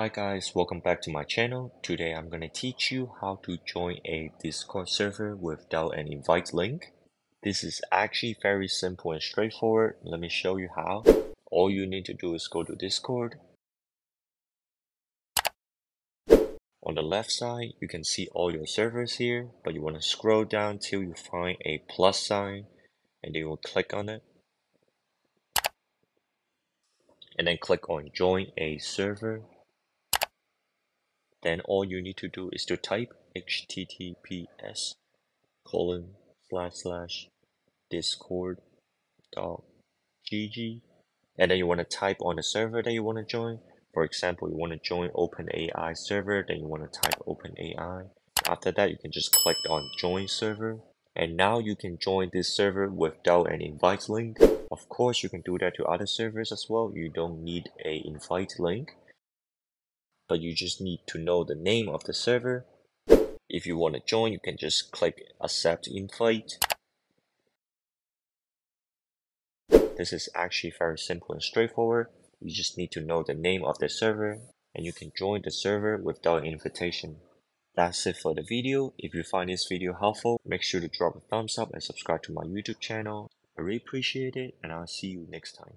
Hi guys, welcome back to my channel. Today I'm going to teach you how to join a Discord server without an invite link. This is actually very simple and straightforward. Let me show you how. All you need to do is go to Discord. On the left side, you can see all your servers here, but you want to scroll down till you find a plus sign and then you will click on it. And then click on join a server then all you need to do is to type https colon slash slash discord dot gg and then you want to type on the server that you want to join. For example you want to join openai server then you want to type openai. After that you can just click on join server and now you can join this server without an invite link. Of course you can do that to other servers as well. You don't need a invite link but you just need to know the name of the server. If you want to join, you can just click accept invite. This is actually very simple and straightforward. You just need to know the name of the server and you can join the server without invitation. That's it for the video. If you find this video helpful, make sure to drop a thumbs up and subscribe to my YouTube channel. I really appreciate it and I'll see you next time.